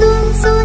run run.